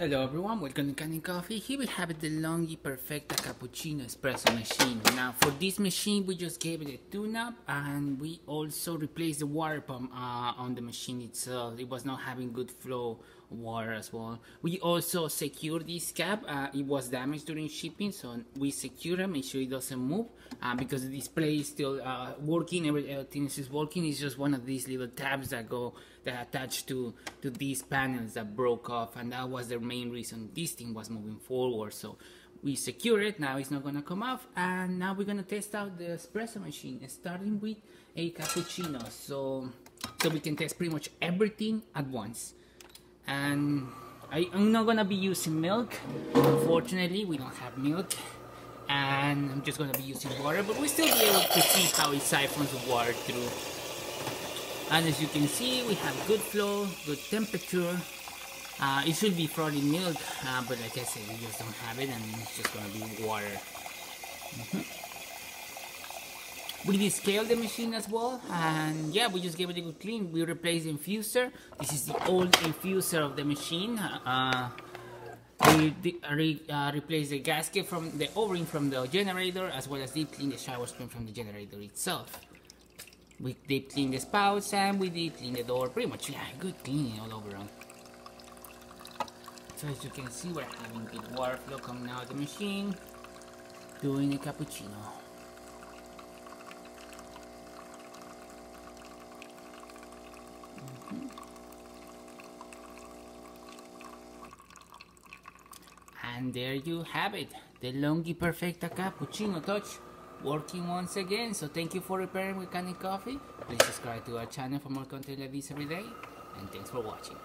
Hello everyone, welcome to Kanen Coffee. Here we have De'Longhi Perfecta Cappuccino Espresso machine. Now for this machine we just gave it a tune-up and we also replaced the water pump uh, on the machine itself. It was not having good flow water as well. We also secured this cap. Uh, it was damaged during shipping so we secure it, make sure it doesn't move uh, because the display is still uh, working, everything is working. It's just one of these little tabs that go that attach to, to these panels that broke off and that was the main reason this thing was moving forward. So we secure it, now it's not gonna come off, and now we're gonna test out the espresso machine, starting with a cappuccino. So, so we can test pretty much everything at once. And I, I'm not gonna be using milk. Unfortunately, we don't have milk. And I'm just gonna be using water, but we still be able to see how it siphons the water through. And as you can see, we have good flow, good temperature, uh, it should be frothy milk, uh, but like I said, we just don't have it and it's just gonna be water. Mm -hmm. We descaled the machine as well, and yeah, we just gave it a good clean. We replaced the infuser. This is the old infuser of the machine. Uh, we re uh, replaced the gasket from the O-ring from the generator, as well as deep clean the shower screen from the generator itself. We deep clean the spouts and we deep clean the door. Pretty much, yeah, good cleaning all over. So as you can see, we're having good water flow coming out of the machine, doing a cappuccino. And there you have it, De'Longhi Perfecta Cappuccino Touch working once again. So thank you for repairing with Kanen Coffee. Please subscribe to our channel for more content like this every day. And thanks for watching.